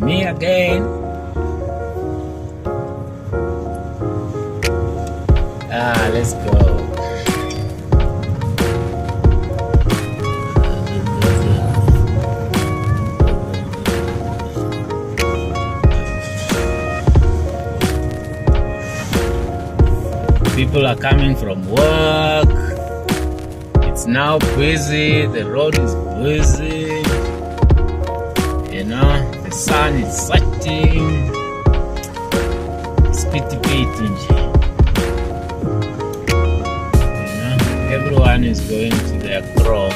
Me again. Ah, let's go. People are coming from work. It's now busy. The road is busy. The sun is setting. Spitty pity. You know, everyone is going to their grove.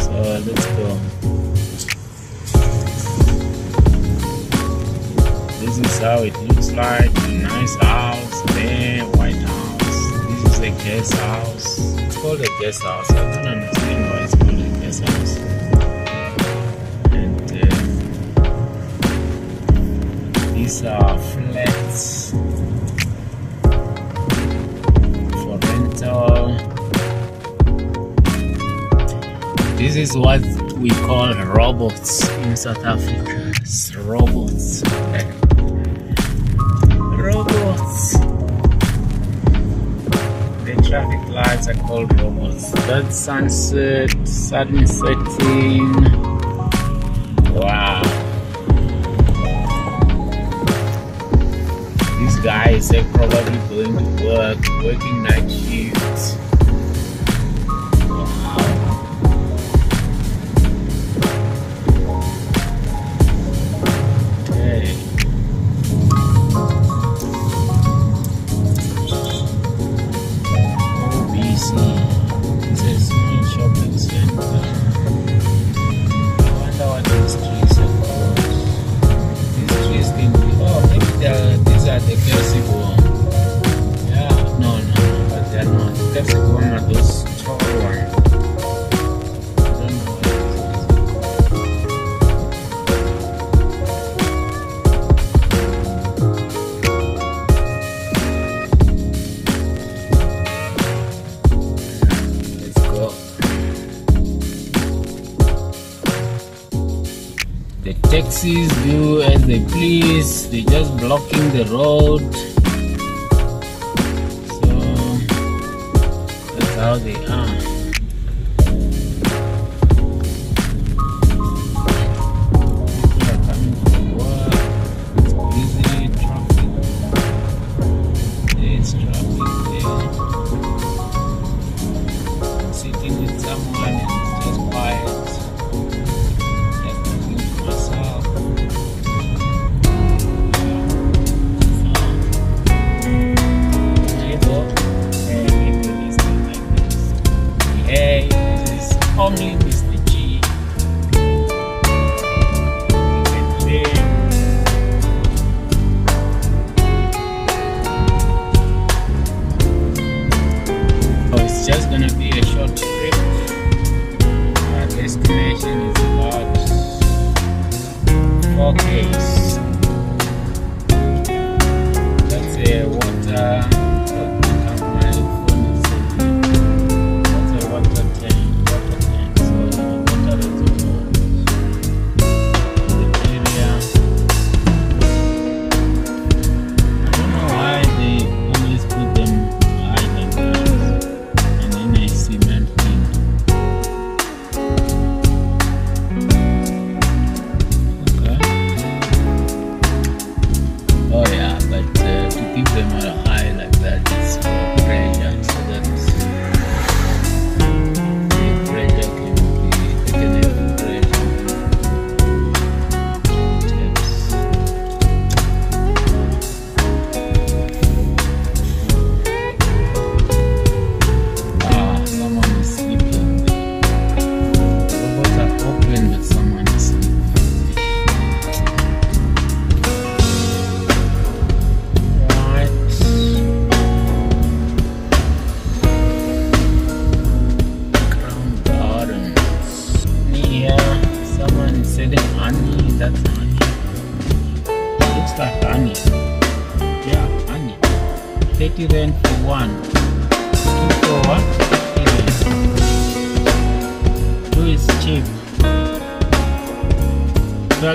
So let's go. This is how it looks like. Nice house there, White House. This is a guest house. It's called a guest house. I don't understand why house. And uh, these are flats for rental. This is what we call robots in South Africa. It's robots. Traffic lights are called robots. That sunset, sun setting. Wow. These guys are probably going to work, working night shifts. The taxis do as they please, they're just blocking the road. So that's how they are.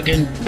Kraken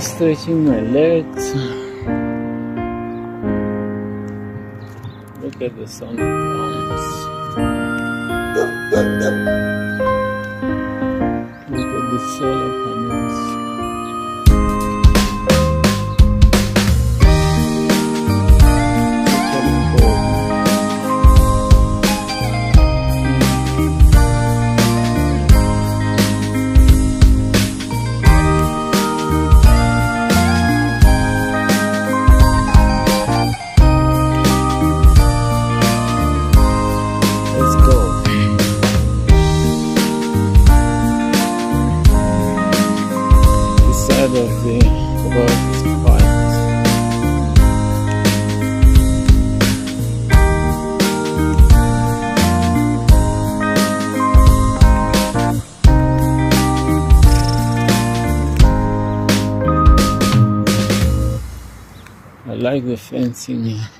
Stretching my legs. Look at the sun. Look at the solar like the fencing here.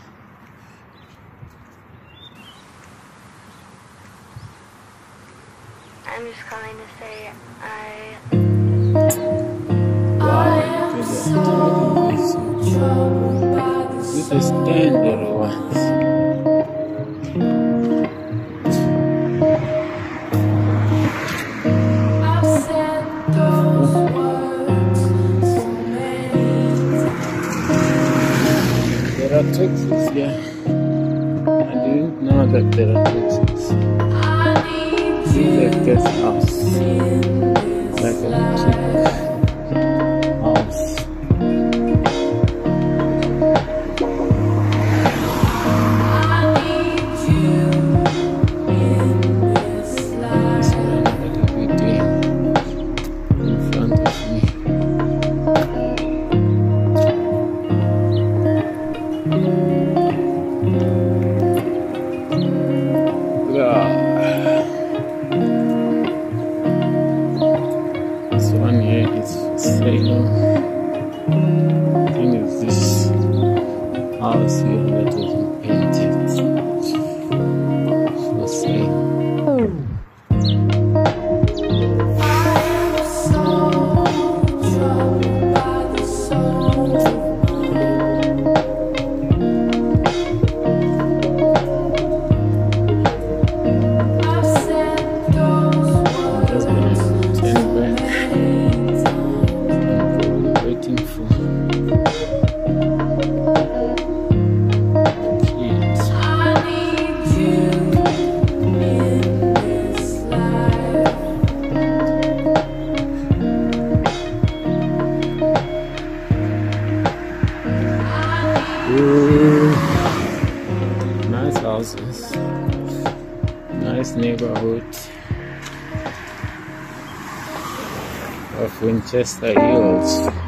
Of Winchester Hills.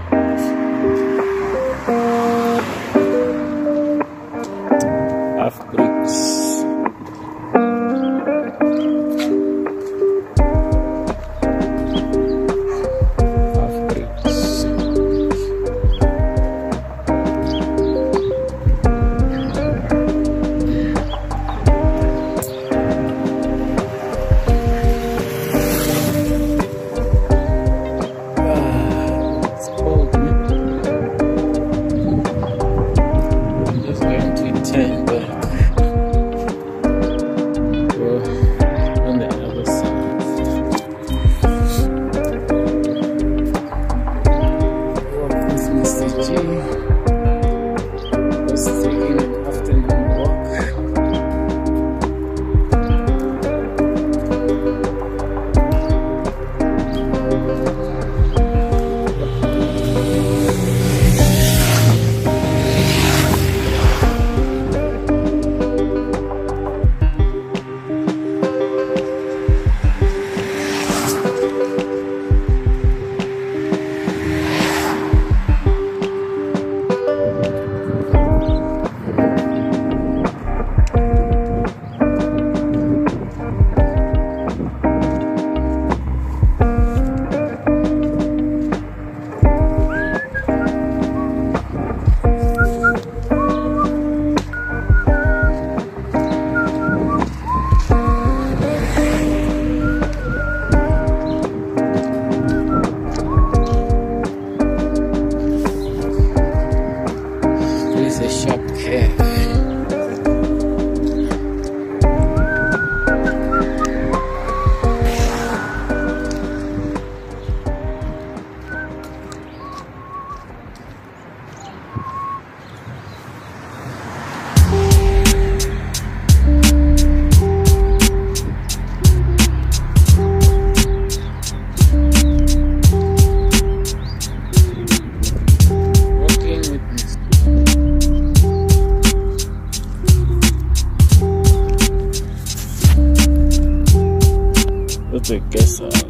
Mr. shop That's a guest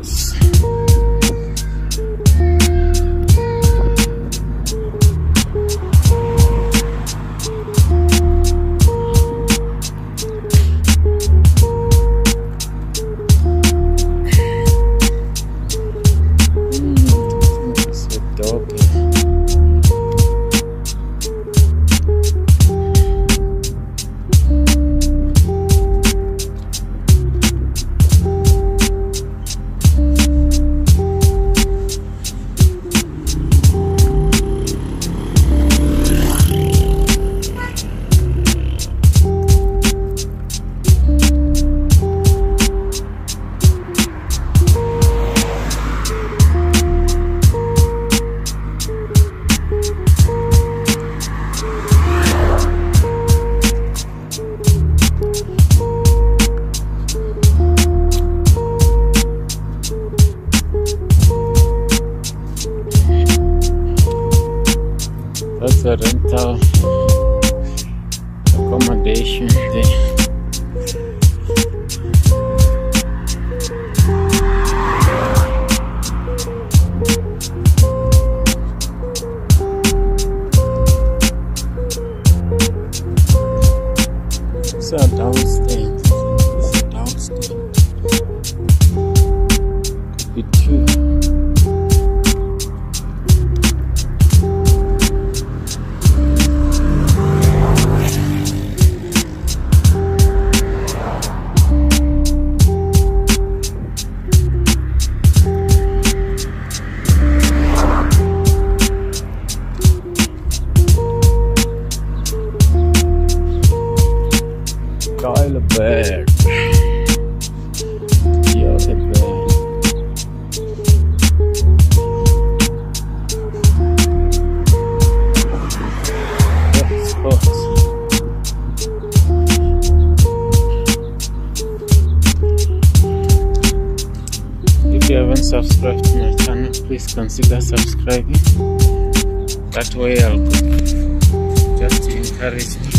rental accommodation there. If you haven't subscribed to my channel, please consider subscribing. That way I'll just encourage